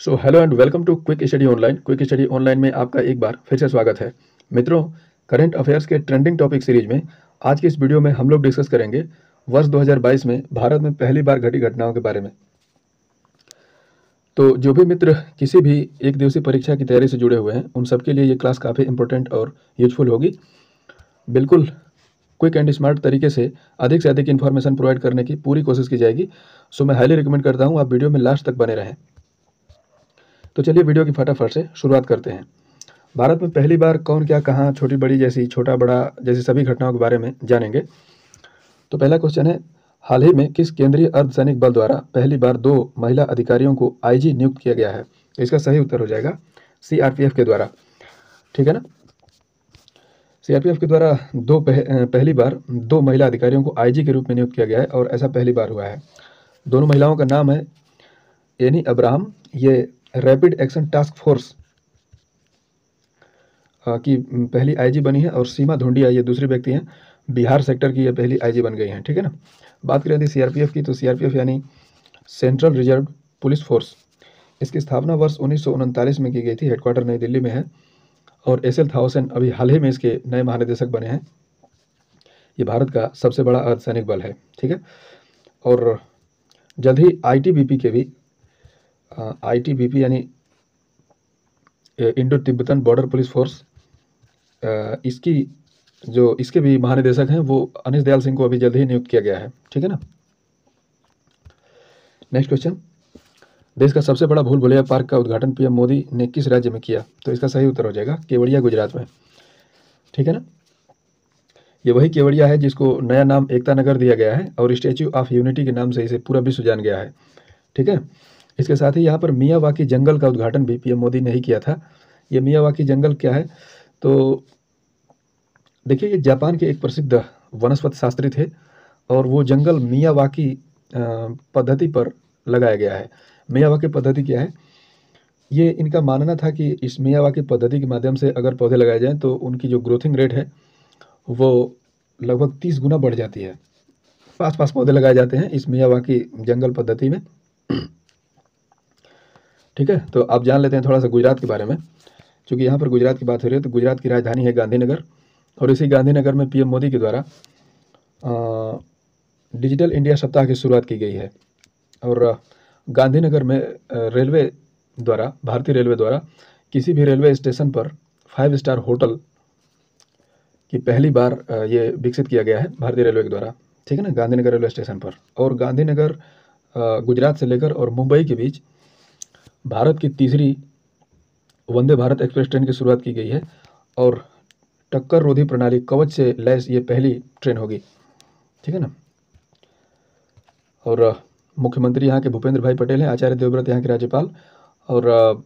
So hello and welcome to Quick Study Online Quick Study Online में आपका एक बार फिर से स्वागत है। मित्रों करंट अफेयर्स के ट्रेंडिंग टॉपिक सीरीज़ में आज की इस वीडियो में हम लोग डिस्कस करेंगे वर्ष 2022 में भारत में पहली बार घटी घटनाओं के बारे में। तो जो भी मित्र किसी भी एक दिवसीय परीक्षा की तैयारी से जुड़े हुए हैं, उन सबके लिए ये क्लास काफ़ी इंपॉर्टेंट और यूजफुल होगी। बिल्कुल क्विक एंड स्मार्ट तरीके से अधिक से अधिक इन्फॉर्मेशन प्रोवाइड करने की पूरी कोशिश की जाएगी। सो मैं हाईली रिकमेंड करता हूँ आप वीडियो में लास्ट तक बने रहें। तो चलिए वीडियो की फटाफट से शुरुआत करते हैं। भारत में पहली बार कौन क्या कहाँ छोटी बड़ी जैसी छोटा बड़ा जैसी सभी घटनाओं के बारे में जानेंगे। तो पहला क्वेश्चन है हाल ही में किस केंद्रीय अर्धसैनिक बल द्वारा पहली बार दो महिला अधिकारियों को आईजी नियुक्त किया गया है? तो इसका सही उत्तर हो जाएगा सीआरपीएफ के द्वारा। ठीक है ना? सीआरपीएफ के द्वारा दो पह, पहली बार दो महिला अधिकारियों को आईजी के रूप में नियुक्त किया गया है और ऐसा पहली बार हुआ है। दोनों महिलाओं का नाम है एनी अब्राहम ये रैपिड एक्शन टास्क फोर्स की पहली आईजी बनी है और सीमा धुंडिया ये दूसरी व्यक्ति हैं। बिहार सेक्टर की ये पहली आईजी बन गई हैं, ठीक है ना? बात करें यदि सीआरपीएफ की तो सीआरपीएफ यानी सेंट्रल रिज़र्व पुलिस फोर्स इसकी स्थापना वर्ष उन्नीस सौ उनतालीस में की गई थी हेडक्वार्टर नई दिल्ली में है और एस एल थाउसेंड अभी हाल ही में इसके नए महानिदेशक बने हैं। ये भारत का सबसे बड़ा अर्धसैनिक बल है, ठीक है? और जल्द ही आईटीबीपी के भी आईटीबीपी यानी Indo Tibetan border police force इसकी जो, इसके भी महानिदेशक हैं, वो अनिश दयाल सिंह को अभी जल्द ही नियुक्त किया गया है। ठीक है ना? नेक्स्ट क्वेश्चन देश का सबसे बड़ा भूल भुलैया पार्क का उद्घाटन पीएम मोदी ने किस राज्य में किया? तो इसका सही उत्तर हो जाएगा केवड़िया, गुजरात में। ठीक है ना? ये वही केवड़िया है जिसको नया नाम एकता नगर दिया गया है और स्टैच्यू ऑफ़ यूनिटी के नाम से इसे पूरा विश्व जान गया है। ठीक है? इसके साथ ही यहाँ पर मियावाकी जंगल का उद्घाटन भी पीएम मोदी ने ही किया था। ये मियावाकी जंगल क्या है? तो देखिए, ये जापान के एक प्रसिद्ध वनस्पति शास्त्री थे और वो जंगल मियावाकी पद्धति पर लगाया गया है। मियावाकी पद्धति क्या है? ये इनका मानना था कि इस मियावाकी पद्धति के माध्यम से अगर पौधे लगाए जाएँ तो उनकी जो ग्रोथिंग रेट है, वो लगभग तीस गुना बढ़ जाती है। पास पास पौधे लगाए जाते हैं इस मियावाकी जंगल पद्धति में। ठीक है? तो आप जान लेते हैं थोड़ा सा गुजरात के बारे में। क्योंकि यहाँ पर गुजरात की बात हो रही है तो गुजरात की राजधानी है गांधीनगर। और इसी गांधीनगर में पीएम मोदी के द्वारा डिजिटल इंडिया सप्ताह की शुरुआत की गई है। और गांधीनगर में रेलवे द्वारा, भारतीय रेलवे द्वारा, किसी भी रेलवे स्टेशन पर फाइव स्टार होटल की पहली बार ये विकसित किया गया है भारतीय रेलवे के द्वारा। ठीक है ना? गांधीनगर रेलवे स्टेशन पर। और गांधीनगर गुजरात से लेकर और मुंबई के बीच भारत की तीसरी वंदे भारत एक्सप्रेस ट्रेन की शुरुआत की गई है और टक्कर रोधी प्रणाली कवच से लैस ये पहली ट्रेन होगी। ठीक है ना? और मुख्यमंत्री यहाँ के भूपेंद्र भाई पटेल हैं, आचार्य देवव्रत यहाँ के राज्यपाल और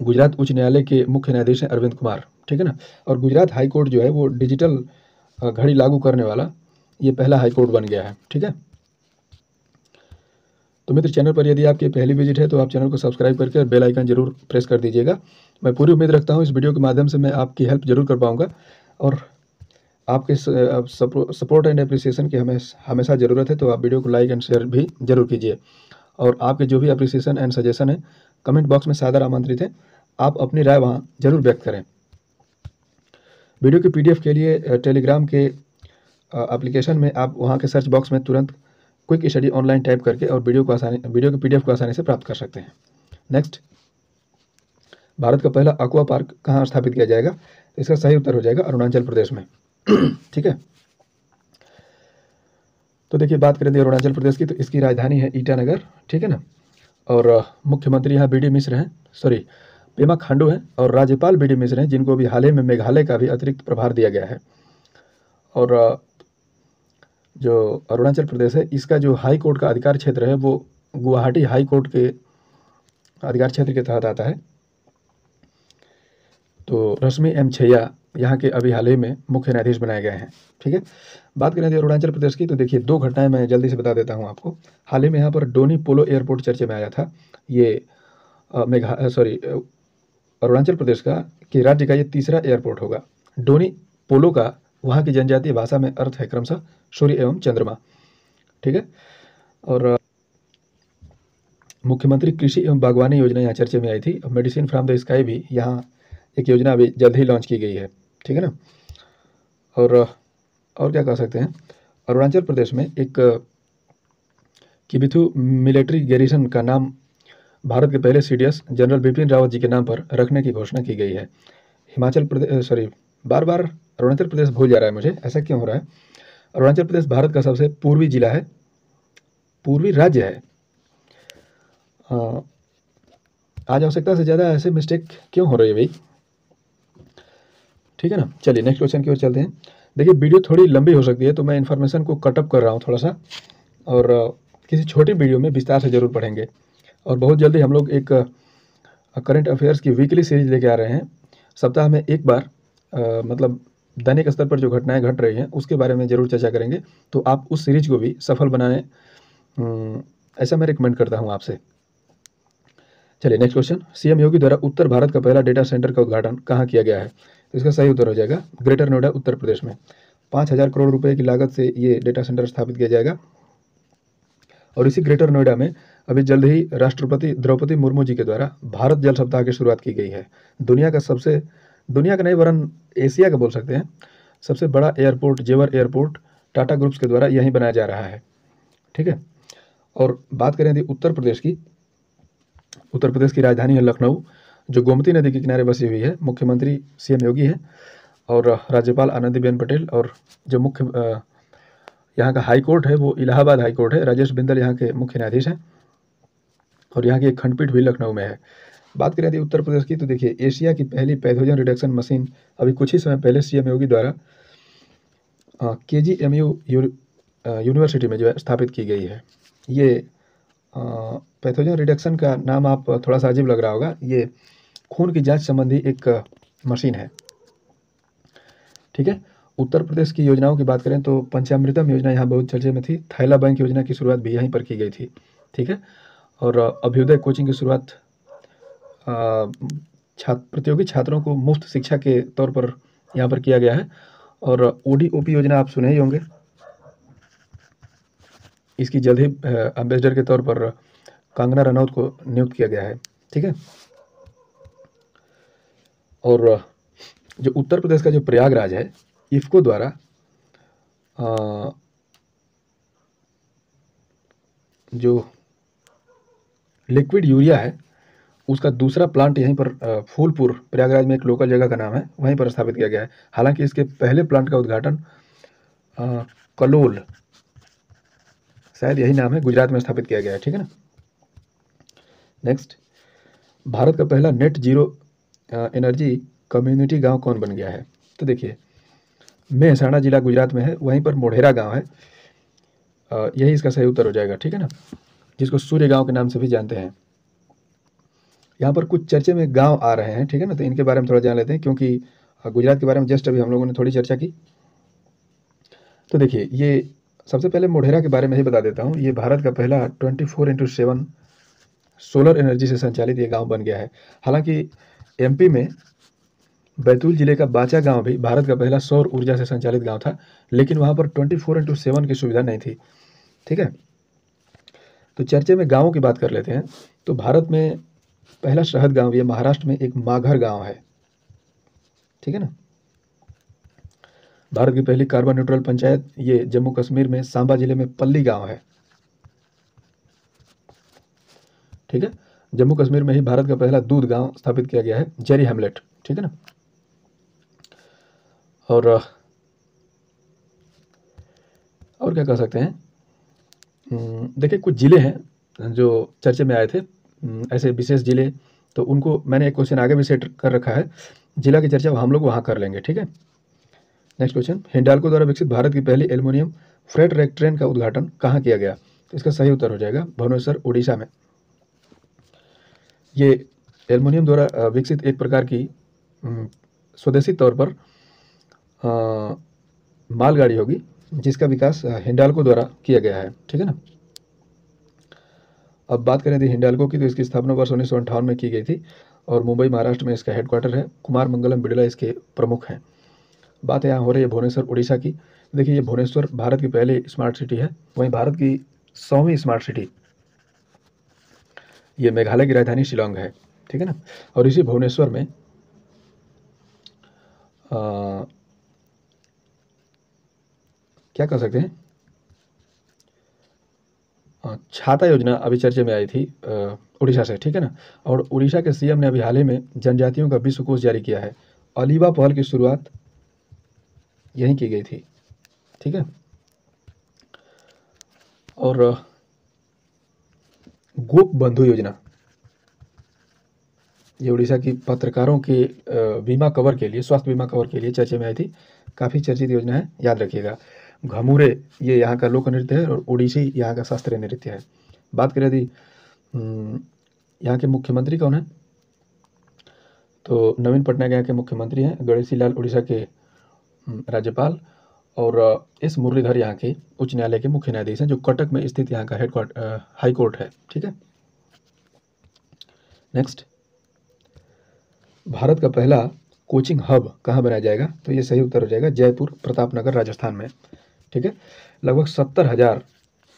गुजरात उच्च न्यायालय के मुख्य न्यायाधीश हैं अरविंद कुमार। ठीक है ना? और गुजरात हाई कोर्ट जो है वो डिजिटल घड़ी लागू करने वाला ये पहला हाई कोर्ट बन गया है। ठीक है? तो मित्र, चैनल पर यदि आपकी पहली विज़िट है तो आप चैनल को सब्सक्राइब करके बेल आइकन ज़रूर प्रेस कर दीजिएगा। मैं पूरी उम्मीद रखता हूँ इस वीडियो के माध्यम से मैं आपकी हेल्प ज़रूर कर पाऊँगा और आपके सपोर्ट एंड अप्रिसिएशन की हमें हमेशा ज़रूरत है तो आप वीडियो को लाइक एंड शेयर भी ज़रूर कीजिए। और आपके जो भी अप्रिसिएशन एंड सजेशन है कमेंट बॉक्स में सादर आमंत्रित है, आप अपनी राय वहाँ ज़रूर व्यक्त करें। वीडियो के पीडीएफ के लिए टेलीग्राम के एप्लीकेशन में आप वहाँ के सर्च बॉक्स में तुरंत क्विक स्टडी ऑनलाइन टाइप करके और वीडियो को आसानी, वीडियो के पीडीएफ को आसानी से प्राप्त कर सकते हैं। नेक्स्ट, भारत का पहला अक्वा पार्क कहाँ स्थापित किया जाएगा? इसका सही उत्तर हो जाएगा अरुणाचल प्रदेश में। ठीक है? तो देखिए, बात करें अरुणाचल प्रदेश की तो इसकी राजधानी है ईटानगर। ठीक है ना? और मुख्यमंत्री यहाँ बी डी मिश्र हैं। सॉरी, पेमा खांडू हैं और राज्यपाल बी डी मिश्र हैं, जिनको अभी हाल ही में मेघालय का भी अतिरिक्त प्रभार दिया गया है। और जो अरुणाचल प्रदेश है, इसका जो हाई कोर्ट का अधिकार क्षेत्र है, वो गुवाहाटी हाई कोर्ट के अधिकार क्षेत्र के तहत आता है। तो रश्मि एम छैया यहाँ के अभी हाल ही में मुख्य न्यायाधीश बनाए गए हैं, ठीक है? बात करें यदि अरुणाचल प्रदेश की तो देखिए, दो घटनाएँ मैं जल्दी से बता देता हूँ आपको। हाल ही में यहाँ पर डोनी पोलो एयरपोर्ट चर्चे में आया था। ये मेघा सॉरी अरुणाचल प्रदेश का कि राज्य का ये तीसरा एयरपोर्ट होगा। डोनी पोलो का वहाँ की जनजातीय भाषा में अर्थ है क्रमशः सूर्य एवं चंद्रमा। ठीक है? और मुख्यमंत्री कृषि एवं बागवानी योजना यहाँ चर्चे में आई थी। और मेडिसिन फ्रॉम द स्काई भी यहाँ एक योजना अभी जल्द ही लॉन्च की गई है। ठीक है ना? और और क्या कह सकते हैं? अरुणाचल प्रदेश में एक किबिथु मिलिट्री गैरिसन का नाम भारत के पहले सीडीएस जनरल बिपिन रावत जी के नाम पर रखने की घोषणा की गई है। हिमाचल प्रदेश सॉरी बार बार अरुणाचल प्रदेश भूल जा रहा है मुझे ऐसा क्यों हो रहा है? अरुणाचल प्रदेश भारत का सबसे पूर्वी जिला है पूर्वी राज्य है। आज आवश्यकता से ज़्यादा ऐसे मिस्टेक क्यों हो रही है भाई? ठीक है ना? चलिए नेक्स्ट क्वेश्चन की ओर चलते हैं। देखिए वीडियो थोड़ी लंबी हो सकती है तो मैं इन्फॉर्मेशन को कटअप कर रहा हूँ थोड़ा सा और किसी छोटी वीडियो में विस्तार से ज़रूर पढ़ेंगे। और बहुत जल्दी हम लोग एक करंट अफेयर्स की वीकली सीरीज़ लेके आ रहे हैं। सप्ताह में एक बार आ, मतलब दैनिक स्तर पर जो घटनाएँ घट रही हैं, उसके बारे में ज़रूर चर्चा करेंगे। तो आप उस सीरीज़ को भी सफल बनाने ऐसा मैं रिकमेंड करता हूँ आपसे। चलिए नेक्स्ट क्वेश्चन सीएम योगी द्वारा उत्तर भारत का पहला डेटा सेंटर का उद्घाटन कहाँ किया गया है? तो इसका सही उत्तर हो जाएगा ग्रेटर नोएडा, उत्तर प्रदेश में। पाँच हज़ार करोड़ रुपए की लागत से ये डेटा सेंटर स्थापित किया जाएगा। और इसी ग्रेटर नोएडा में अभी जल्द ही राष्ट्रपति द्रौपदी मुर्मू जी के द्वारा भारत जल सप्ताह की शुरुआत की गई है। दुनिया का सबसे दुनिया का नहीं, वरन एशिया का बोल सकते हैं। सबसे बड़ा एयरपोर्ट, जेवर एयरपोर्ट, टाटा ग्रुप्स के द्वारा यहीं बनाया जा रहा है। ठीक है? और बात करें यदि उत्तर प्रदेश की, उत्तर प्रदेश की राजधानी है लखनऊ, जो गोमती नदी के किनारे बसी हुई है। मुख्यमंत्री सीएम योगी है और राज्यपाल आनंदीबेन पटेल और जो मुख्य यहाँ का हाई कोर्ट है, वो इलाहाबाद हाई कोर्ट है। राजेश बिंदल यहाँ के मुख्य न्यायाधीश हैं और यहाँ की एक खंडपीठ भी लखनऊ में है। बात करें यदि उत्तर प्रदेश की तो देखिए, एशिया की पहली पैथोजन रिडक्शन मशीन अभी कुछ ही समय पहले सीएम योगी द्वारा के जी एम यू यूनिवर्सिटी में जो है स्थापित की गई है। ये पैथोजन रिडक्शन का नाम आप थोड़ा सा अजीब लग रहा होगा। ये खून की जाँच संबंधी एक मशीन है। ठीक है? उत्तर प्रदेश की योजनाओं की बात करें तो पंचामृतम योजना यहाँ बहुत चर्चे में थी। थैला बैंक योजना की शुरुआत भी यहीं पर की गई थी। ठीक है? और अभ्युदय कोचिंग की शुरुआत छात्र, प्रतियोगी छात्रों को मुफ़्त शिक्षा के तौर पर यहाँ पर किया गया है और ओडी ओपी योजना आप सुने ही होंगे। इसकी जल्द ही एम्बेसडर के तौर पर कंगना रनौत को नियुक्त किया गया है। ठीक है? और जो उत्तर प्रदेश का जो प्रयागराज है, इफ्को द्वारा जो लिक्विड यूरिया है उसका दूसरा प्लांट यहीं पर फूलपुर, प्रयागराज में एक लोकल जगह का नाम है, वहीं पर स्थापित किया गया है। हालाँकि इसके पहले प्लांट का उद्घाटन कलोल, शायद यही नाम है, गुजरात में स्थापित किया गया है, ठीक है ना? नेक्स्ट भारत का पहला नेट ज़ीरो एनर्जी कम्युनिटी गाँव कौन बन गया है? तो देखिए मेहसाणा जिला गुजरात में है, वहीं पर मोढेरा गाँव है। यही इसका सही उत्तर हो जाएगा, ठीक है ना? जिसको सूर्य गाँव के नाम से भी जानते हैं। यहाँ पर कुछ चर्चे में गाँव आ रहे हैं, ठीक है ना? तो इनके बारे में थोड़ा जान लेते हैं, क्योंकि गुजरात के बारे में जस्ट अभी हम लोगों ने थोड़ी चर्चा की। तो देखिए, ये सबसे पहले मोढेरा के बारे में ही बता देता हूँ। ये भारत का पहला twenty four into seven solar energy से संचालित ये गाँव बन गया है। हालाँकि एमपी में बैतूल ज़िले का बाचा गाँव भी भारत का पहला सौर ऊर्जा से संचालित गाँव था, लेकिन वहाँ पर ट्वेंटी फोर इंटू सेवन की सुविधा नहीं थी, ठीक है? तो चर्चे में गाँवों की बात कर लेते हैं। तो भारत में पहला शहद गाँव ये महाराष्ट्र में एक माघर गाँव है। ठीक है ना? भारत की पहली कार्बन न्यूट्रल पंचायत ये जम्मू कश्मीर में सांबा ज़िले में पल्ली गाँव है। ठीक है? जम्मू कश्मीर में ही भारत का पहला दूध गाँव स्थापित किया गया है जेरी हेमलेट। ठीक है ना? और और क्या कह सकते हैं? हम्म, देखिए कुछ ज़िले हैं जो चर्चे में आए थे। ऐसे विशेष ज़िले तो उनको मैंने एक क्वेश्चन आगे भी सेट कर रखा है। जिला की चर्चा हम लोग वहाँ कर लेंगे ठीक है? नेक्स्ट क्वेश्चन हिंडाल्को द्वारा विकसित भारत की पहली एल्युमिनियम फ्रेट रेक ट्रेन का उद्घाटन कहाँ किया गया? तो इसका सही उत्तर हो जाएगा भुवनेश्वर उड़ीसा में। ये एल्युमिनियम द्वारा विकसित एक प्रकार की हम्म, स्वदेशी तौर पर मालगाड़ी होगी जिसका विकास हिंडाल्को द्वारा किया गया है ठीक है ना? अब बात करें थी हिंडालको की तो इसकी स्थापना वर्ष उन्नीस में की गई थी और मुंबई महाराष्ट्र में इसका हेडक्वार्टर है। कुमार मंगलम बिड़ला इसके प्रमुख हैं। बात यहाँ हो रही है भुवनेश्वर उड़ीसा की। देखिए ये भुवनेश्वर भारत की पहली स्मार्ट सिटी है। वहीं भारत की सौवीं स्मार्ट सिटी ये मेघालय की राजधानी शिलोंग है। ठीक है ना? और इसी भुवनेश्वर में आ, क्या कर सकते हैं? छाता योजना अभी चर्चे में आई थी उड़ीसा से, ठीक है ना? और उड़ीसा के सीएम ने अभी हाल ही में जनजातियों का विश्व कोष जारी किया है। अलीबा पहल की शुरुआत यहीं की गई थी, ठीक है? और, गोप बंधु योजना। ये उड़ीसा की पत्रकारों के बीमा कवर के लिए, स्वास्थ्य बीमा कवर के लिए चर्चे में आई थी। काफ़ी चर्चित योजना है, याद रखिएगा। घमूरे ये यहाँ का लोक नृत्य है और उड़ीसी यहाँ का शास्त्रीय नृत्य है बात करें यदि यहाँ के मुख्यमंत्री कौन है तो नवीन पटनायक यहाँ के मुख्यमंत्री हैं गणेशी लाल उड़ीसा के राज्यपाल और एस मुरलीधर यहाँ के उच्च न्यायालय के मुख्य न्यायाधीश हैं, जो कटक में स्थित यहाँ का हेड हाई कोर्ट है, ठीक है? नेक्स्ट भारत का पहला कोचिंग हब कहाँ बनाया जाएगा? तो ये सही उत्तर हो जाएगा जयपुर प्रतापनगर राजस्थान में। ठीक है? लगभग सत्तर हज़ार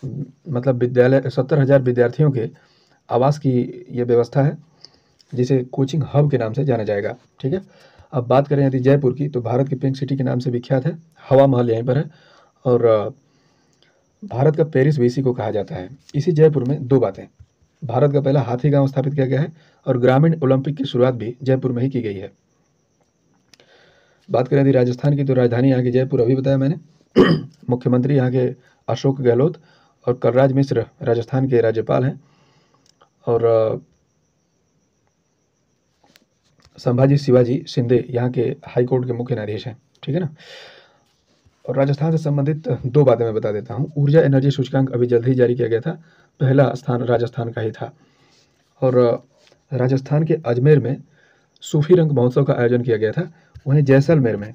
मतलब विद्यालय, सत्तर हज़ार विद्यार्थियों के आवास की ये व्यवस्था है, जिसे कोचिंग हब के नाम से जाना जाएगा, ठीक है? अब बात करें यदि जयपुर की तो भारत की पिंक सिटी के नाम से विख्यात है, हवा महल यहीं पर है, और, भारत का पेरिस वीसी को कहा जाता है। इसी जयपुर में दो बातें, भारत का पहला हाथी गाँव स्थापित किया गया है, और ग्रामीण ओलंपिक की शुरुआत भी जयपुर में ही की गई है। बात करें यदि राजस्थान की तो राजधानी यहाँ की जयपुर, अभी बताया मैंने मुख्यमंत्री यहाँ के अशोक गहलोत और कलराज मिश्र राजस्थान के राज्यपाल हैं। और संभाजी शिवाजी शिंदे यहाँ के हाई कोर्ट के मुख्य न्यायाधीश हैं, ठीक है ना? और राजस्थान से संबंधित दो बातें मैं बता देता हूँ। ऊर्जा एनर्जी सूचकांक अभी जल्द ही जारी किया गया था। पहला स्थान राजस्थान का ही था। और राजस्थान के अजमेर में सूफी रंग महोत्सव का आयोजन किया गया था। वहीं जैसलमेर में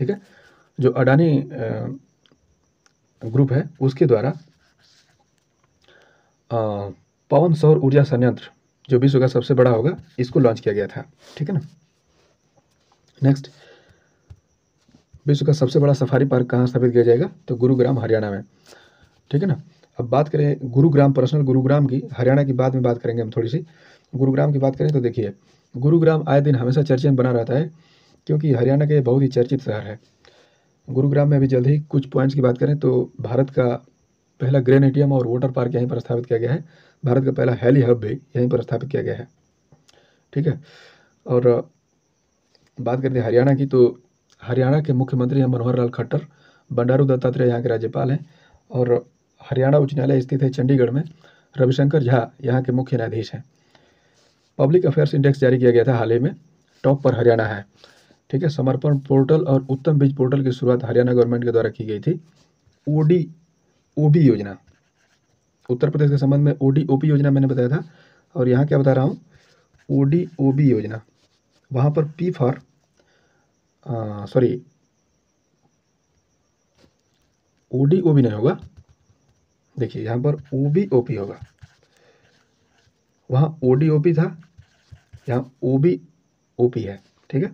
ठीक है? जो अडानी ग्रुप है, उसके द्वारा पवन, सौर, ऊर्जा संयंत्र, जो विश्व का सबसे बड़ा होगा, इसको लॉन्च किया गया था, ठीक है ना? नेक्स्ट विश्व का सबसे बड़ा सफारी पार्क कहाँ स्थापित किया जाएगा? तो गुरुग्राम, हरियाणा में, ठीक है ना? अब बात करें गुरुग्राम, पर्सनल गुरुग्राम की, हरियाणा की बात में बात करेंगे हम थोड़ी सी। गुरुग्राम की बात करें तो देखिए, गुरुग्राम आए दिन हमेशा चर्चे में बना रहता है। क्योंकि हरियाणा का ये बहुत ही चर्चित शहर है। गुरुग्राम में अभी जल्द ही कुछ पॉइंट्स की बात करें तो भारत का पहला ग्रेन एटीएम और वाटर पार्क यहीं पर स्थापित किया गया है। भारत का पहला हेली हब भी यहीं पर स्थापित किया गया है। ठीक है? और बात करते हैं हरियाणा की तो हरियाणा के मुख्यमंत्री हैं मनोहर लाल खट्टर, बंडारू दत्तात्रेय यहाँ के राज्यपाल हैं और हरियाणा उच्च न्यायालय स्थित है चंडीगढ़ में। रविशंकर झा यहाँ के मुख्य न्यायाधीश हैं। पब्लिक अफेयर्स इंडेक्स जारी किया गया था हाल ही में। टॉप पर हरियाणा है। ठीक है, समर्पण पोर्टल और उत्तम बीज पोर्टल की शुरुआत हरियाणा गवर्नमेंट के द्वारा की गई थी। ओडी, ओबी योजना। उत्तर प्रदेश के संबंध में ओडी, ओपी योजना मैंने बताया था और यहाँ क्या बता रहा हूँ? ओडी, ओबी योजना। वहाँ पर P for sorry OD, OB नहीं होगा। देखिए, यहाँ पर ओ बी ओ पी होगा। वहाँ ओ डी ओ पी था, यहाँ ओ बी ओ पी है, ठीक है?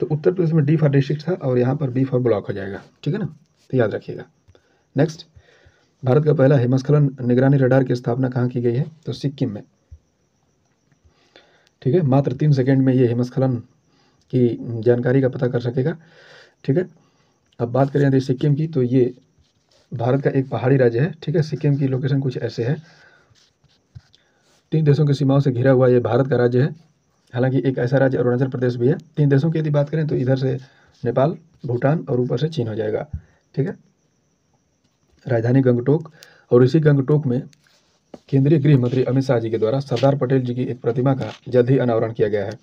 तो उत्तर प्रदेश में डी फॉर डिस्ट्रिक्ट था और यहाँ पर बी फॉर ब्लॉक हो जाएगा। ठीक है ना? तो याद रखिएगा। नेक्स्ट भारत का पहला हिमस्खलन निगरानी रडार की स्थापना कहाँ की गई है? तो सिक्किम में। ठीक है? मात्र तीन सेकेंड में ये हिमस्खलन की जानकारी का पता कर सकेगा। ठीक है? अब बात करें यदि सिक्किम की तो ये भारत का एक पहाड़ी राज्य है। ठीक है? सिक्किम की लोकेशन कुछ ऐसे है। तीन देशों की सीमाओं से घिरा हुआ ये भारत का राज्य है। हालाँकि एक ऐसा राज्य अरुणाचल प्रदेश भी है। तीन देशों की यदि बात करें तो इधर से नेपाल, भूटान और ऊपर से चीन हो जाएगा। ठीक है? राजधानी गंगटोक और इसी गंगटोक में केंद्रीय गृह मंत्री अमित शाह जी के द्वारा सरदार पटेल जी की एक प्रतिमा का जल्द ही अनावरण किया गया है।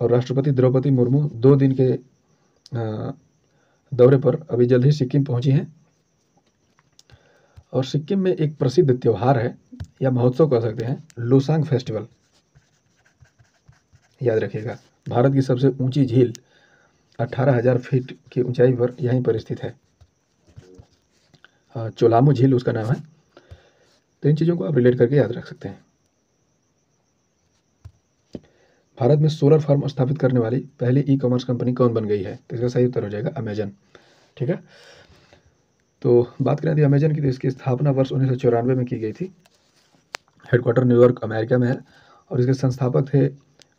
और राष्ट्रपति द्रौपदी मुर्मू दो दिन के दौरे पर अभी जल्द ही सिक्किम पहुँची हैं। और सिक्किम में एक प्रसिद्ध त्यौहार है, या महोत्सव कह सकते हैं, लोसांग फेस्टिवल। याद रखिएगा, भारत की सबसे ऊँची झील अट्ठारह हज़ार फीट की ऊंचाई पर यहीं पर स्थित है। चोलामू झील उसका नाम है। तो इन चीज़ों को आप रिलेट करके याद रख सकते हैं। भारत में सोलर फार्म स्थापित करने वाली पहली ई कॉमर्स कंपनी कौन बन गई है? तो इसका सही उत्तर हो जाएगा अमेजन ठीक है? तो बात करें थी अमेजन की तो इसकी स्थापना वर्ष उन्नीस सौ चौरानवे में की गई थी। हेडक्वार्टर न्यूयॉर्क अमेरिका में है और इसके संस्थापक थे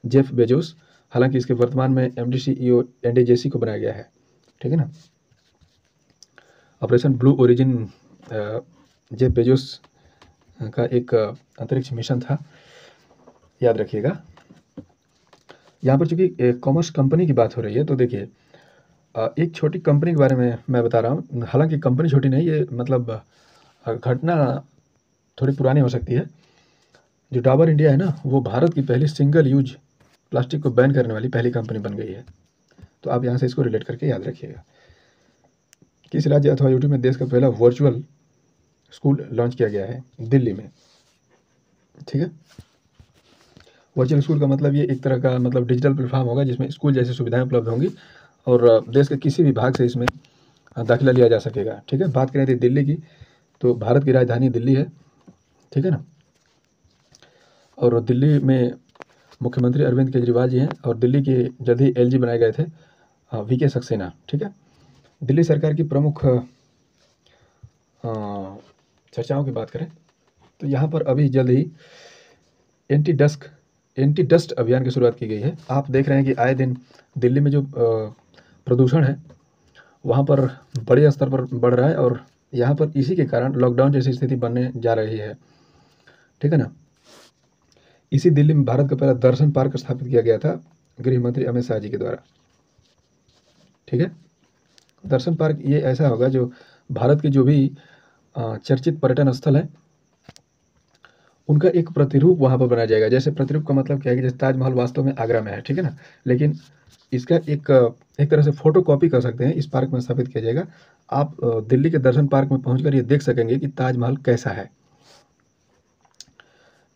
जेफ बेजोस, हालाँकि इसके वर्तमान में M D C E O N D J C को बनाया गया है। ठीक है ना? Operation Blue Origin Jeff Bezos का एक अंतरिक्ष मिशन था। याद रखिएगा। यहाँ पर चूँकि कॉमर्स कंपनी की बात हो रही है तो देखिए एक छोटी कंपनी के बारे में मैं बता रहा हूँ। हालाँकि कंपनी छोटी नहीं, ये मतलब घटना थोड़ी पुरानी हो सकती है। जो डाबर इंडिया है ना, वो भारत की पहली सिंगल यूज़ प्लास्टिक को बैन करने वाली पहली कंपनी बन गई है। तो आप यहाँ से इसको रिलेट करके याद रखिएगा। किस राज्य अथवा यूटी में देश का पहला वर्चुअल स्कूल लॉन्च किया गया है? दिल्ली में। ठीक है? वर्चुअल स्कूल का मतलब ये एक तरह का मतलब डिजिटल प्लेटफॉर्म होगा जिसमें स्कूल जैसी सुविधाएँ उपलब्ध होंगी और देश के किसी भी भाग से इसमें दाखिला लिया जा सकेगा। ठीक है? बात करें थी दिल्ली की तो भारत की राजधानी दिल्ली है। ठीक है ना? और दिल्ली में मुख्यमंत्री अरविंद केजरीवाल जी हैं और दिल्ली के जल्द ही एलजी बनाए गए थे वी के सक्सेना, ठीक है? दिल्ली सरकार की प्रमुख चर्चाओं की बात करें तो यहाँ पर अभी जल्द ही एंटी डस्क एंटी डस्ट अभियान की शुरुआत की गई है। आप देख रहे हैं कि आए दिन दिल्ली में जो प्रदूषण है, वहाँ पर बड़े स्तर पर बढ़ रहा है और यहाँ पर इसी के कारण लॉकडाउन जैसी स्थिति बनने जा रही है, ठीक है ना? इसी दिल्ली में भारत का पहला दर्शन पार्क स्थापित किया गया था, गृह मंत्री अमित शाह जी के द्वारा। ठीक है? दर्शन पार्क ये ऐसा होगा जो भारत के जो भी चर्चित पर्यटन स्थल है, उनका एक प्रतिरूप वहाँ पर बनाया जाएगा। जैसे प्रतिरूप का मतलब क्या है कि जैसे ताजमहल वास्तव में आगरा में है, ठीक है ना? लेकिन इसका एक एक तरह से फ़ोटो कॉपी कर सकते हैं, इस पार्क में स्थापित किया जाएगा। आप दिल्ली के दर्शन पार्क में पहुंचकर ये देख सकेंगे कि ताजमहल कैसा है।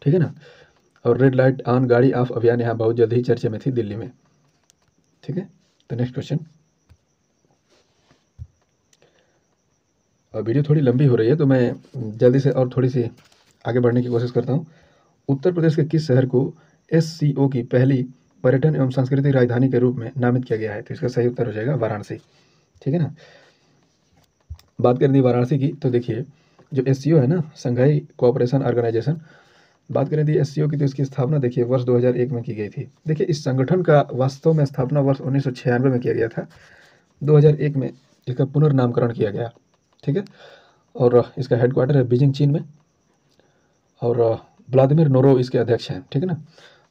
ठीक है ना? और रेड लाइट ऑन गाड़ी ऑफ़ अभियान यहाँ बहुत जल्द ही चर्चे में थी दिल्ली में। ठीक है? तो नेक्स्ट क्वेश्चन वीडियो थोड़ी लंबी हो रही है तो मैं जल्दी से और थोड़ी सी आगे बढ़ने की कोशिश करता हूँ। उत्तर प्रदेश के किस शहर को एससीओ की पहली पर्यटन एवं सांस्कृतिक राजधानी के रूप में नामित किया गया है? तो इसका सही उत्तर हो जाएगा वाराणसी। ठीक है ना? बात कर दी वाराणसी की तो देखिए, जो एससीओ है ना, संघाई कोऑपरेशन ऑर्गेनाइजेशन बात करें थी एस की तो इसकी स्थापना देखिए वर्ष 2001 में की गई थी। देखिए इस संगठन का वास्तव में स्थापना वर्ष उन्नीस सौ छियानवे में किया गया था। 2001 में इसका पुनर्नामकरण किया गया, ठीक है? और इसका हेडक्वार्टर है बीजिंग चीन में और व्लादिमिर नोरो इसके अध्यक्ष हैं, ठीक है ना?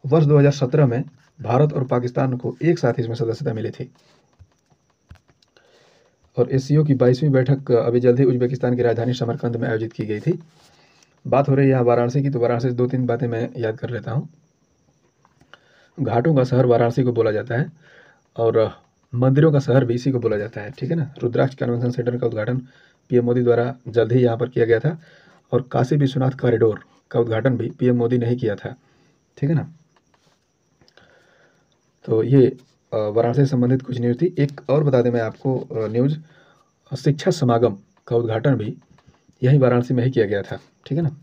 वर्ष 2017 में भारत और पाकिस्तान को एक साथ इसमें सदस्यता मिली थी। और एससीओ की बाईसवीं बैठक अभी जल्द ही उज्बेकिस्तान की राजधानी समरकंद में आयोजित की गई थी। बात हो रही है यहाँ वाराणसी की तो वाराणसी से दो तीन बातें मैं याद कर लेता हूँ। घाटों का शहर वाराणसी को बोला जाता है और मंदिरों का शहर भी इसी को बोला जाता है, ठीक है ना? रुद्राक्ष कन्वेंशन सेंटर का उद्घाटन पीएम मोदी द्वारा जल्द ही यहाँ पर किया गया था और काशी विश्वनाथ कॉरिडोर का उद्घाटन भी पीएम मोदी ने ही किया था, ठीक है ना? तो ये वाराणसी से संबंधित कुछ न्यूज़ थी। एक और बता दें मैं आपको न्यूज़ शिक्षा समागम का उद्घाटन भी यही वाराणसी में ही किया गया था। ठीक है ना?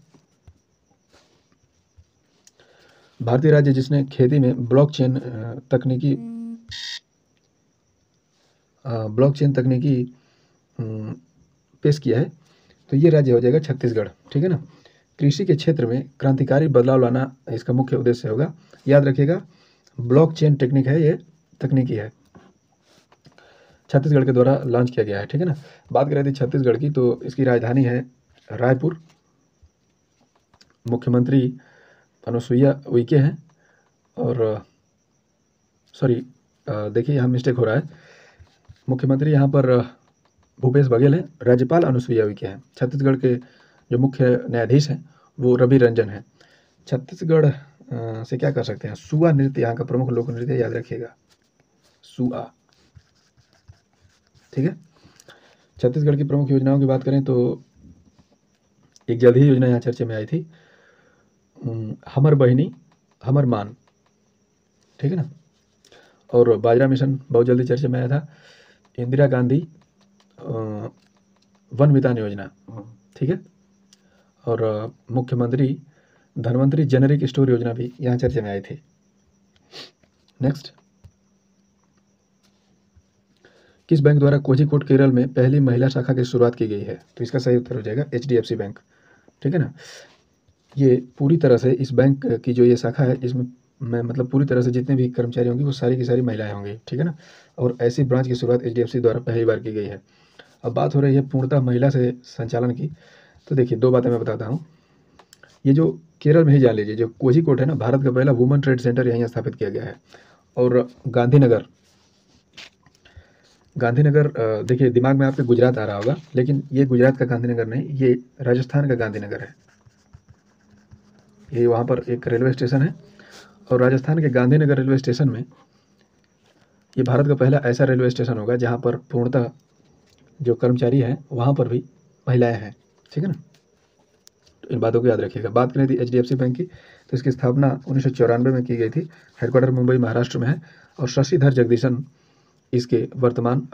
भारतीय राज्य जिसने खेती में ब्लॉकचेन तकनीकी ब्लॉकचेन तकनीकी पेश किया है तो ये राज्य हो जाएगा छत्तीसगढ़, ठीक है ना? कृषि के क्षेत्र में क्रांतिकारी बदलाव लाना इसका मुख्य उद्देश्य होगा। याद रखिएगा ब्लॉकचेन टेक्निक है, ये तकनीकी है। छत्तीसगढ़ के द्वारा लॉन्च किया गया है, ठीक है ना? बात करें थी छत्तीसगढ़ की तो इसकी राजधानी है रायपुर। मुख्यमंत्री अनुसुईया उइके हैं। और सॉरी देखिए यहाँ मिस्टेक हो रहा है। मुख्यमंत्री यहाँ पर, भूपेश बघेल हैं, राज्यपाल अनुसुईया उइके हैं। छत्तीसगढ़ के जो मुख्य न्यायाधीश हैं, वो रवि रंजन हैं। छत्तीसगढ़ से क्या कर सकते हैं? सुआ नृत्य, यहाँ का प्रमुख लोक नृत्य याद रखिएगा। सुआ। ठीक है? छत्तीसगढ़ की प्रमुख योजनाओं की बात करें तो एक जल्द ही योजना यहाँ चर्चे में आई थी। हमर बहिनी, हमर मान। ठीक है ना? और बाजरा मिशन बहुत जल्दी चर्चे में आया था। इंदिरा गांधी वन विधान योजना। ठीक है? और मुख्यमंत्री, धनवंतरी जेनरिक स्टोर योजना भी यहाँ चर्चा में आई थी। नेक्स्ट किस बैंक द्वारा कोझिकोड केरल में पहली महिला शाखा की शुरुआत की गई है? तो इसका सही उत्तर हो जाएगा एचडीएफसी बैंक ठीक है ना? ये पूरी तरह से इस बैंक की जो ये शाखा है, इसमें मैं मतलब पूरी तरह से जितने भी कर्मचारी होंगे, वो सारी की सारी महिलाएँ होंगी, ठीक है ना? और ऐसी ब्रांच की शुरुआत एच द्वारा पहली बार की गई है। अब बात हो रही है पूर्णतः महिला से संचालन की। तो देखिए, दो बातें मैं बताता हूँ। ये जो केरल में ही जान लीजिए, जो कोझिकोड है ना, भारत का पहला वुमेन ट्रेड सेंटर यहीं स्थापित किया गया है। और गांधीनगर गांधीनगर देखिए, दिमाग में आपके गुजरात आ रहा होगा, लेकिन ये गुजरात का गांधीनगर नहीं, ये राजस्थान का गांधीनगर है। ये वहाँ पर एक रेलवे स्टेशन है और राजस्थान के गांधीनगर रेलवे स्टेशन में ये भारत का पहला ऐसा रेलवे स्टेशन होगा जहाँ पर पूर्णतः जो कर्मचारी हैं, वहाँ पर भी महिलाएँ हैं। ठीक है ना? तो इन बातों को याद रखिएगा। बात करें थी एच बैंक की तो इसकी स्थापना उन्नीस सौ चौरानवे में की गई थी। हेडक्वार्टर मुंबई, महाराष्ट्र में है और शशिधर जगदीशन इसके वर्तमान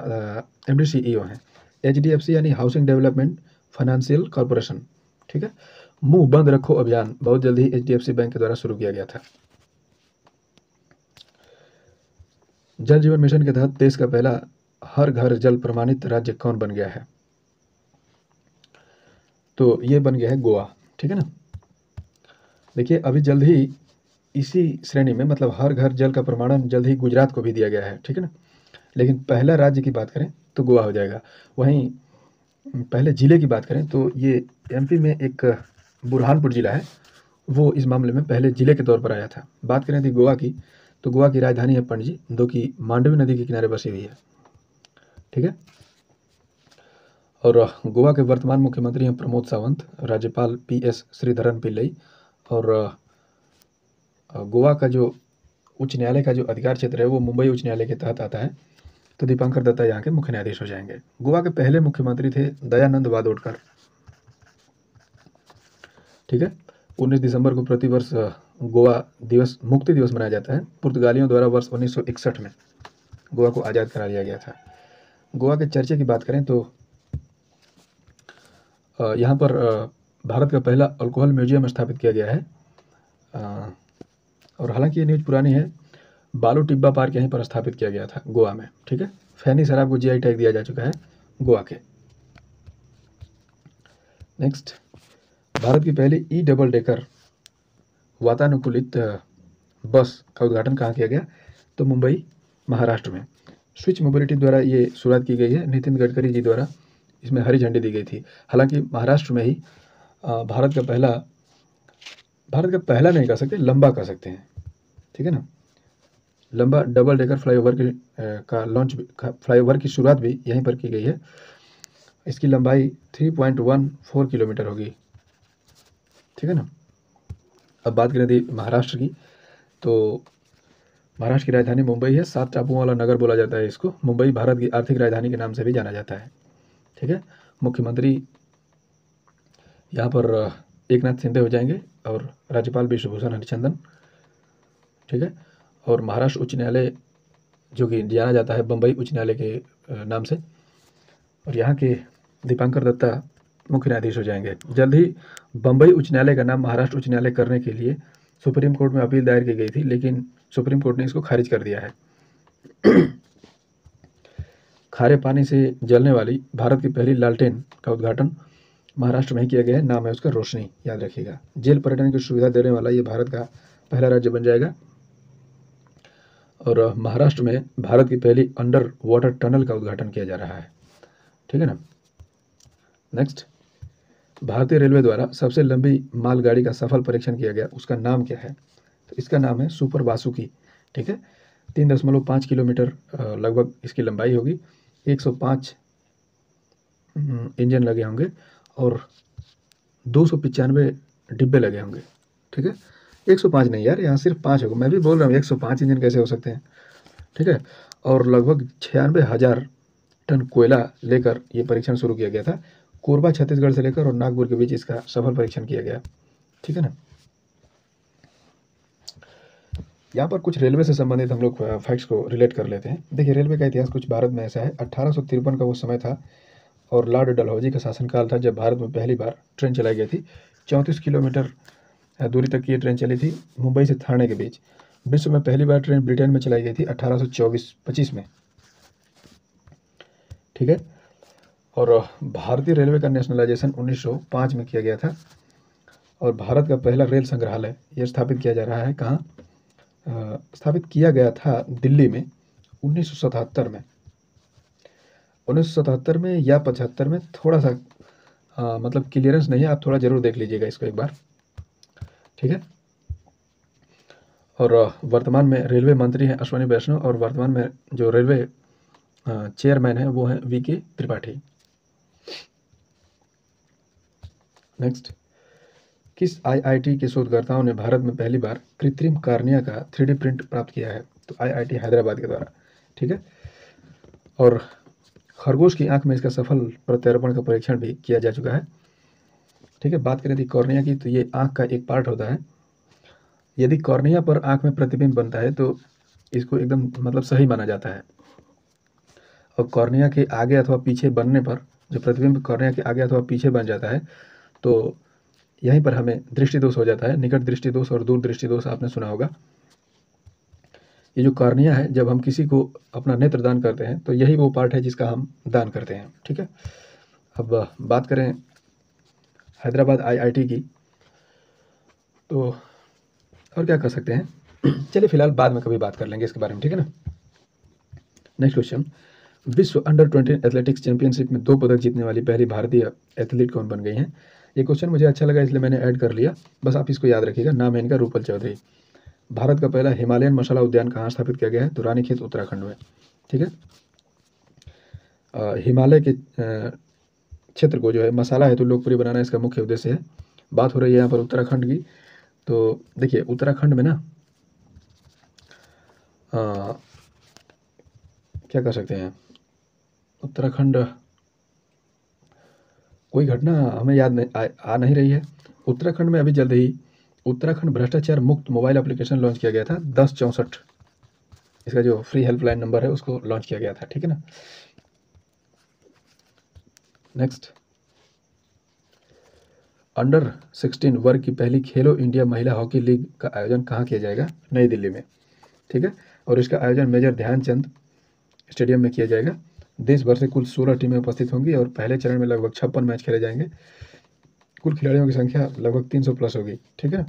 एम डी सी हैं। एच यानी हाउसिंग डेवलपमेंट फाइनेंशियल कॉरपोरेशन। ठीक है? मुँह बंद रखो अभियान। बहुत जल्द ही एचडीएफसी बैंक के द्वारा शुरू किया गया था। जल जीवन मिशन के तहत देश का पहला, हर घर जल प्रमाणित राज्य कौन बन गया है? तो ये बन गया है गोवा, ठीक है ना? देखिए, अभी जल्द ही इसी श्रेणी में मतलब हर घर जल का प्रमाणन जल्द ही गुजरात को भी दिया गया है, ठीक है ना? लेकिन पहला राज्य की बात करें तो गोवा हो जाएगा। वहीं पहले ज़िले की बात करें तो ये एमपी में एक बुरहानपुर ज़िला है, वो इस मामले में पहले ज़िले के तौर पर आया था। बात करें थी गोवा की तो गोवा की राजधानी है पणजी, जो कि मांडवी नदी के किनारे बसी हुई है। ठीक है? और गोवा के वर्तमान मुख्यमंत्री हैं प्रमोद सावंत, राज्यपाल पी एस श्रीधरन पिल्लई, और गोवा का जो उच्च न्यायालय का जो अधिकार क्षेत्र है, वो मुंबई उच्च न्यायालय के तहत आता है। तो दीपांकर दत्ता यहाँ के मुख्य न्यायाधीश हो जाएँगे। गोवा के पहले मुख्यमंत्री थे दयानंद वादोडकर। ठीक है? उन्नीस दिसंबर को प्रतिवर्ष गोवा दिवस, मुक्ति दिवस मनाया जाता है। पुर्तगालियों द्वारा वर्ष उन्नीस सौ इकसठ में गोवा को आज़ाद करा लिया गया था। गोवा के चर्चे की बात करें तो यहाँ पर भारत का पहला अल्कोहल म्यूज़ियम स्थापित किया गया है। और हालाँकि ये न्यूज़ पुरानी है, बालू टिब्बा पार्क यहीं पर स्थापित किया गया था गोवा में, ठीक है? फैनी शराब को जीआई टैग दिया जा चुका है गोवा के। नेक्स्ट भारत की पहली ई डबल डेकर वातानुकूलित बस का उद्घाटन कहाँ किया गया? तो मुंबई, महाराष्ट्र में। स्विच मोबिलिटी द्वारा ये शुरुआत की गई है। नितिन गडकरी जी द्वारा इसमें हरी झंडी दी गई थी। हालाँकि महाराष्ट्र में ही भारत का पहला, भारत का पहला नहीं कह सकते, लंबा कह सकते हैं। ठीक है ना? लंबा डबल डेकर फ्लाईओवर के का लॉन्च फ्लाईओवर की शुरुआत भी यहीं पर की गई है। इसकी लंबाई 3.14 किलोमीटर होगी। ठीक है ना? अब बात करें थी महाराष्ट्र की तो महाराष्ट्र की राजधानी मुंबई है। सात टापुओं वाला नगर बोला जाता है इसको। मुंबई भारत की आर्थिक राजधानी के नाम से भी जाना जाता है। ठीक है? मुख्यमंत्री यहाँ पर एक नाथ शिंदे हो जाएँगे और राज्यपाल विश्वभूषण हरिचंदन। ठीक है? और महाराष्ट्र उच्च न्यायालय, जो कि जाना जाता है बम्बई उच्च न्यायालय के नाम से। और यहाँ के दीपांकर दत्ता मुख्य न्यायाधीश हो जाएँगे। जल्द ही बम्बई उच्च न्यायालय का नाम महाराष्ट्र उच्च न्यायालय करने के लिए सुप्रीम कोर्ट में अपील दायर की गई थी, लेकिन सुप्रीम कोर्ट ने इसको खारिज कर दिया है। खारे पानी से जलने वाली भारत की पहली लालटेन का उद्घाटन महाराष्ट्र में किया गया है। नाम है उसका रोशनी, याद रखिएगा। जेल पर्यटन की सुविधा देने वाला ये भारत का पहला राज्य बन जाएगा। और महाराष्ट्र में भारत की पहली अंडर वाटर टनल का उद्घाटन किया जा रहा है। ठीक है ना? नेक्स्ट भारतीय रेलवे द्वारा सबसे लंबी मालगाड़ी का सफल परीक्षण किया गया, उसका नाम क्या है? तो इसका नाम है सुपर बासुकी, ठीक है? तीन दशमलव पाँच किलोमीटर लगभग इसकी लंबाई होगी। एक सौ पाँच इंजन लगे होंगे और दो सौ पचानवे डिब्बे लगे होंगे, ठीक है? एक सौ पाँच नहीं यार, यहाँ सिर्फ़ पाँच होगा। मैं भी बोल रहा हूँ, एक सौ पाँच इंजन कैसे हो सकते हैं, ठीक है? और लगभग छियानवे हज़ार टन कोयला लेकर ये परीक्षण शुरू किया गया था। कोरबा, छत्तीसगढ़ से लेकर और नागपुर के बीच इसका सफल परीक्षण किया गया। ठीक है ना? यहाँ पर कुछ रेलवे से संबंधित हम लोग फैक्ट्स को रिलेट कर लेते हैं। देखिए, रेलवे का इतिहास कुछ भारत में ऐसा है। अट्ठारह का वो समय था और लॉर्ड डलहौजी का शासनकाल था जब भारत में पहली बार ट्रेन चलाई गई थी। चौंतीस किलोमीटर दूरी तक की ये ट्रेन चली थी मुंबई से थाने के बीच। विश्व में पहली बार ट्रेन ब्रिटेन में चलाई गई थी अट्ठारह सौ में। ठीक है? और भारतीय रेलवे का नेशनलाइजेशन 1905 में किया गया था। और भारत का पहला रेल संग्रहालय यह स्थापित किया जा रहा है कहाँ? स्थापित किया गया था दिल्ली में 1977 में। 1977 में या 75 में थोड़ा सा अ, मतलब क्लियरेंस नहीं है आप थोड़ा ज़रूर देख लीजिएगा इसको एक बार। ठीक है? और वर्तमान में रेलवे मंत्री हैं अश्वनी वैष्णव और वर्तमान में जो रेलवे चेयरमैन हैं वो हैं वी के त्रिपाठी। नेक्स्ट किस आईआईटी के शोधकर्ताओं ने भारत में पहली बार कृत्रिम कार्निया का थ्री प्रिंट प्राप्त किया है? तो आईआईटी हैदराबाद के द्वारा, ठीक है? और खरगोश की आँख में इसका सफल प्रत्यारोपण का परीक्षण भी किया जा चुका है, ठीक है? बात करें यदि कॉर्निया की तो ये आँख का एक पार्ट होता है। यदि कॉर्निया पर आँख में प्रतिबिंब बनता है तो इसको एकदम मतलब सही माना जाता है। और कॉर्निया के आगे अथवा पीछे बनने पर, जो प्रतिबिंब कॉर्निया के आगे अथवा पीछे बन जाता है तो यहीं पर हमें दृष्टि दोष हो जाता है, निकट दृष्टि दोष और दूर दृष्टि दोष आपने सुना होगा। ये जो कॉर्निया है, जब हम किसी को अपना नेत्र दान करते हैं तो यही वो पार्ट है जिसका हम दान करते हैं, ठीक है? अब बात करें हैदराबाद आईआईटी की तो और क्या कर सकते हैं? चलिए फ़िलहाल बाद में कभी बात कर लेंगे इसके बारे में, ठीक है ना? नेक्स्ट क्वेश्चन विश्व अंडर ट्वेंटी एथलेटिक्स चैंपियनशिप में दो पदक जीतने वाली पहली भारतीय एथलीट कौन बन गई हैं? ये क्वेश्चन मुझे अच्छा लगा इसलिए मैंने ऐड कर लिया। बस आप इसको याद रखिएगा नाम है इनका रूपल चौधरी। भारत का पहला हिमालयन मसाला उद्यान कहाँ स्थापित किया गया है? तो रानीखेत उत्तराखंड में। ठीक है? हिमालय के क्षेत्र को जो है मसाला है तो लोकप्रिय बनाना इसका मुख्य उद्देश्य है। बात हो रही है यहाँ पर उत्तराखंड की। तो देखिए उत्तराखंड में ना अ, क्या कर सकते हैं? उत्तराखंड कोई घटना हमें याद नहीं आ, आ नहीं रही है। उत्तराखंड में अभी जल्द ही उत्तराखंड भ्रष्टाचार मुक्त मोबाइल एप्लीकेशन लॉन्च किया गया था दस चौंसठ। इसका जो फ्री हेल्पलाइन नंबर है उसको लॉन्च किया गया था ठीक है ना? नेक्स्ट अंडर 16 वर्ग की पहली खेलो इंडिया महिला हॉकी लीग का आयोजन कहाँ किया जाएगा? नई दिल्ली में ठीक है? और इसका आयोजन मेजर ध्यानचंद स्टेडियम में किया जाएगा। देश भर से कुल 16 टीमें उपस्थित होंगी और पहले चरण में लगभग छप्पन मैच खेले जाएँगे। कुल खिलाड़ियों की संख्या लगभग 300 प्लस होगी, ठीक है?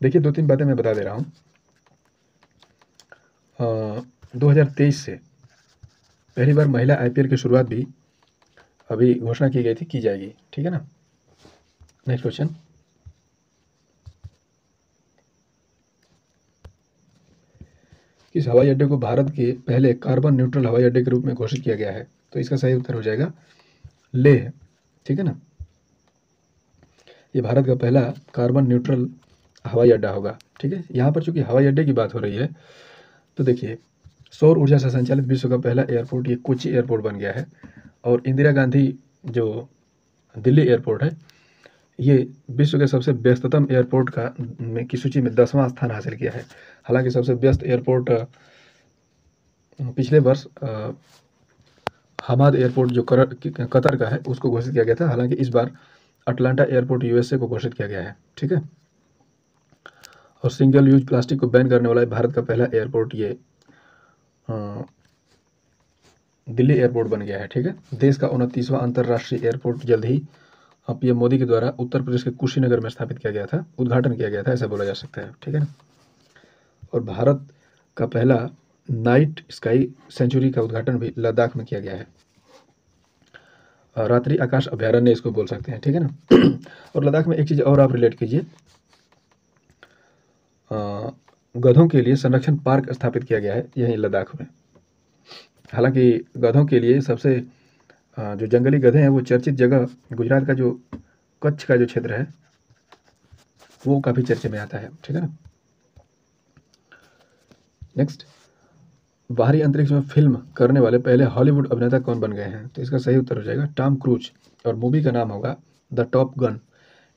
देखिए, दो तीन बातें मैं बता दे रहा हूँ। दो हज़ार तेईस से पहली बार महिला आईपीएल की शुरुआत भी अभी घोषणा की गई थी, की जाएगी, ठीक है ना? नेक्स्ट क्वेश्चन किस हवाई अड्डे को भारत के पहले कार्बन न्यूट्रल हवाई अड्डे के रूप में घोषित किया गया है। तो इसका सही उत्तर हो जाएगा लेह ठीक है ना? ये भारत का पहला कार्बन न्यूट्रल हवाई अड्डा होगा, ठीक है? यहाँ पर चूँकि हवाई अड्डे की बात हो रही है तो देखिए, सौर ऊर्जा से संचालित विश्व का पहला एयरपोर्ट ये कोची एयरपोर्ट बन गया है और इंदिरा गांधी जो दिल्ली एयरपोर्ट है ये विश्व के सबसे व्यस्ततम एयरपोर्ट का की सूची में दसवां स्थान हासिल किया है। हालाँकि सबसे व्यस्त एयरपोर्ट पिछले वर्ष हमाद एयरपोर्ट जो कर, कतर का है उसको घोषित किया गया था। हालाँकि इस बार अटलांटा एयरपोर्ट यूएसए को घोषित किया गया है ठीक है? और सिंगल यूज़ प्लास्टिक को बैन करने वाला भारत का पहला एयरपोर्ट ये दिल्ली एयरपोर्ट बन गया है ठीक है? देश का उनतीसवां अंतर्राष्ट्रीय एयरपोर्ट जल्द ही पीएम मोदी के द्वारा उत्तर प्रदेश के कुशीनगर में स्थापित किया गया था, उद्घाटन किया गया था, ऐसा बोला जा सकता है, ठीक है ना? और भारत का पहला नाइट स्काई सेंचुरी का उद्घाटन भी लद्दाख में किया गया है। रात्रि आकाश अभ्यारण्य इसको बोल सकते हैं, ठीक है ना? और लद्दाख में एक चीज़ और आप रिलेट कीजिए। गधों के लिए संरक्षण पार्क स्थापित किया गया है, यहीं लद्दाख में। हालाँकि गधों के लिए सबसे जो जंगली गधे हैं, वो चर्चित जगह, गुजरात का जो कच्छ का जो क्षेत्र है, वो काफ़ी चर्चे में आता है, ठीक है ना? नेक्स्ट बाहरी अंतरिक्ष में फ़िल्म करने वाले पहले हॉलीवुड अभिनेता कौन बन गए हैं? तो इसका सही उत्तर हो जाएगा टॉम क्रूज और मूवी का नाम होगा द टॉप गन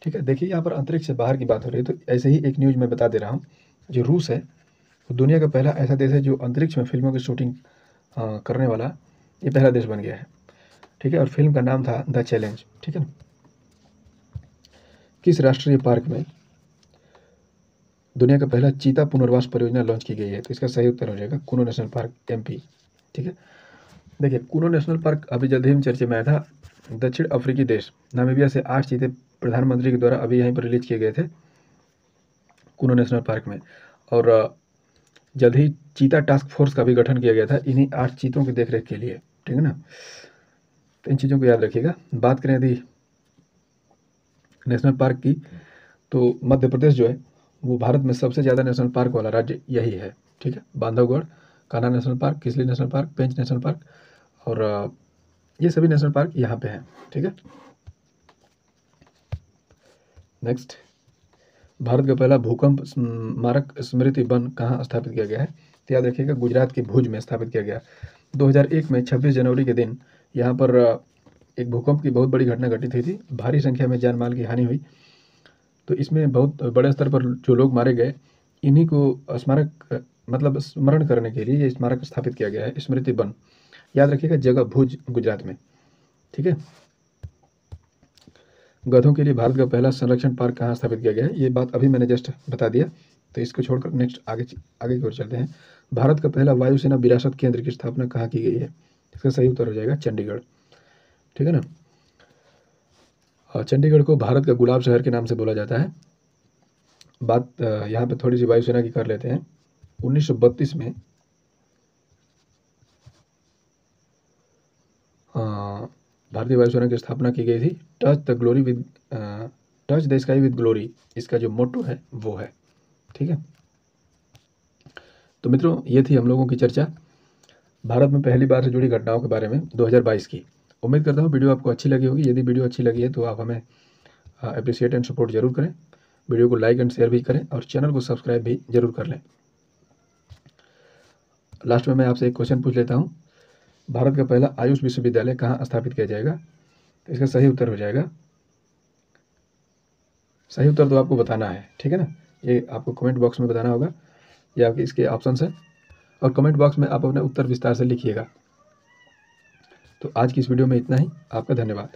ठीक है? देखिए, यहाँ पर अंतरिक्ष से बाहर की बात हो रही है तो ऐसे ही एक न्यूज़ मैं बता दे रहा हूँ, जो रूस है, वो दुनिया का पहला ऐसा देश है जो अंतरिक्ष में फ़िल्मों की शूटिंग करने वाला ये पहला देश बन गया है। ठीक है, और फ़िल्म का नाम था द चैलेंज ठीक है किस राष्ट्रीय पार्क में दुनिया का पहला चीता पुनर्वास परियोजना लॉन्च की गई है? तो इसका सही उत्तर हो जाएगा कुनो नेशनल पार्क एमपी ठीक है? देखिए, कूनो नेशनल पार्क अभी जल्द ही चर्चे में आया था। दक्षिण अफ्रीकी देश, नामीबिया से आठ चीते प्रधानमंत्री के द्वारा अभी यहीं पर रिलीज़ किए गए थे कूनो नेशनल पार्क में। और जल्द ही चीता टास्क फोर्स का भी गठन किया गया था इन्हीं आठ चीतों की देखरेख के लिए, ठीक है ना? इन चीज़ों को याद रखिएगा। बात करें यदि नेशनल पार्क की तो मध्य प्रदेश जो है, वो भारत में सबसे ज़्यादा नेशनल पार्क वाला राज्य यही है। ठीक है? Bandhavgarh, Kanha national park, Kisli national park, Pench national park और ये सभी नेशनल पार्क यहाँ पे हैं। ठीक है? नेक्स्ट, भारत का पहला भूकंप स्मारक स्मृति वन कहाँ स्थापित किया गया है? तो याद रखिएगा, गुजरात के भुज में स्थापित किया गया। 2001 में 26 जनवरी के दिन यहाँ पर एक भूकंप की बहुत बड़ी घटना घटित हुई थी। भारी संख्या में जान माल की हानि हुई। तो इसमें बहुत बड़े स्तर पर जो लोग मारे गए, इन्हीं को स्मारक मतलब स्मरण करने के लिए ये स्मारक स्थापित किया गया है, स्मृति वन। याद रखिएगा, जगह भुज, गुजरात में। ठीक है? गधों के लिए भारत का पहला संरक्षण पार्क कहाँ स्थापित किया गया है? ये बात अभी मैंने जस्ट बता दिया तो इसको छोड़कर नेक्स्ट आगे आगे की ओर चलते हैं। भारत का पहला वायुसेना विरासत केंद्र की स्थापना कहाँ की गई है? इसका सही उत्तर हो जाएगा चंडीगढ़। ठीक है ना? चंडीगढ़ को भारत का गुलाब शहर के नाम से बोला जाता है। बात यहाँ पे थोड़ी सी वायुसेना की कर लेते हैं। 1932 में भारतीय वायुसेना की स्थापना की गई थी। Touch the glory with touch the sky with glory इसका जो मोटो है, वो है। ठीक है? तो मित्रों, ये थी हम लोगों की चर्चा। भारत में पहली बार से जुड़ी घटनाओं के बारे में 2022 की। उम्मीद करता हूँ वीडियो आपको अच्छी लगी होगी। यदि वीडियो अच्छी लगी है तो आप हमें अप्रिसिएट एंड सपोर्ट ज़रूर करें। वीडियो को लाइक एंड शेयर भी करें और चैनल को सब्सक्राइब भी ज़रूर कर लें। लास्ट में मैं आपसे एक क्वेश्चन पूछ लेता हूँ। भारत का पहला आयुष विश्वविद्यालय कहाँ स्थापित किया जाएगा? तो इसका सही उत्तर हो जाएगा। सही उत्तर तो आपको बताना है, ठीक है ना? ये आपको कमेंट बॉक्स में बताना होगा। ये आपके, इसके ऑप्शन है। और कमेंट बॉक्स में आप अपने उत्तर विस्तार से लिखिएगा। तो आज की इस वीडियो में इतना ही। आपका धन्यवाद।